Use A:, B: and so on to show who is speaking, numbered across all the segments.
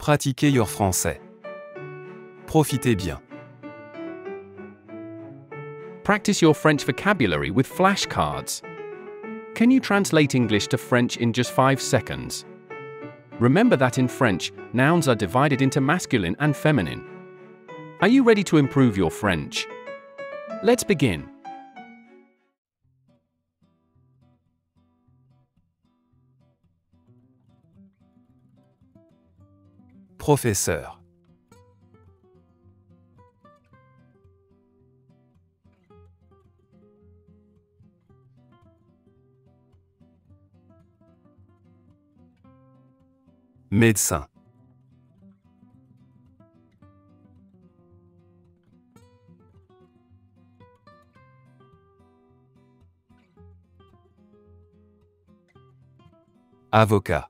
A: Pratiquez your français. Profitez bien.
B: Practice your French vocabulary with flashcards. Can you translate English to French in just 5 seconds? Remember that in French, nouns are divided into masculine and feminine. Are you ready to improve your French? Let's begin.
A: Professeur. Médecin. Avocat.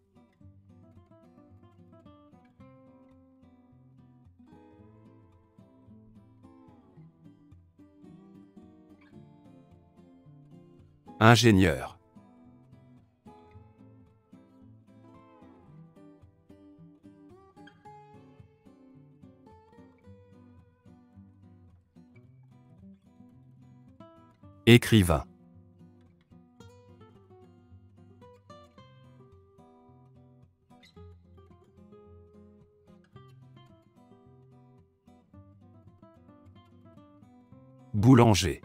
A: Ingénieur. Écrivain. Boulanger.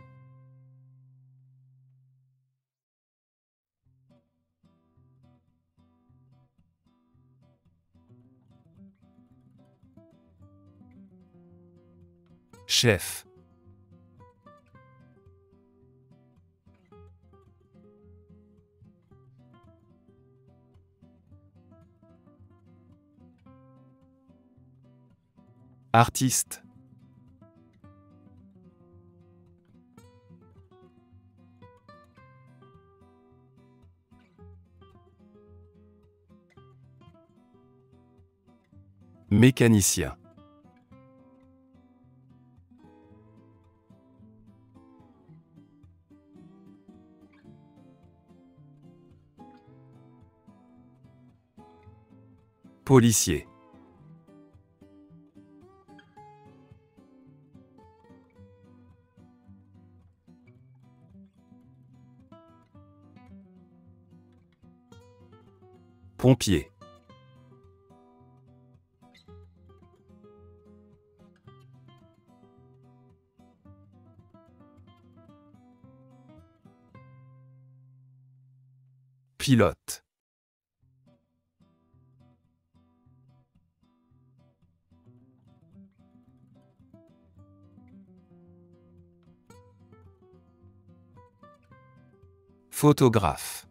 A: Chef. Artiste. Mécanicien. Policier. Pompier. Pilote. Photographe.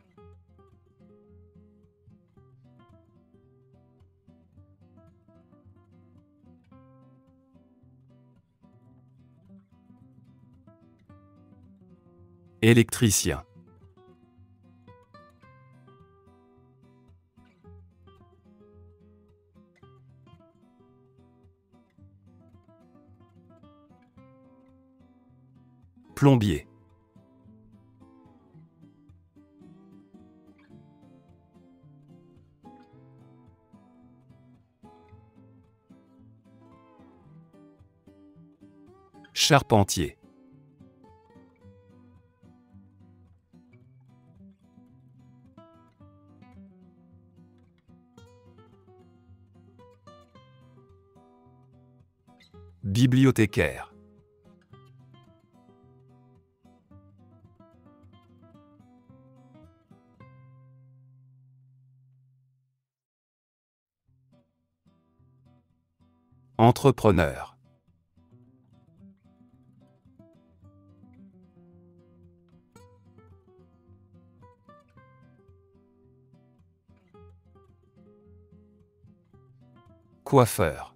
A: Électricien. Plombier. Charpentier. Bibliothécaire. Entrepreneur. Coiffeur.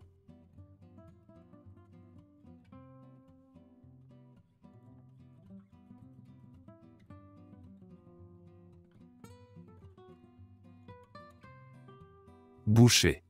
A: Boucher.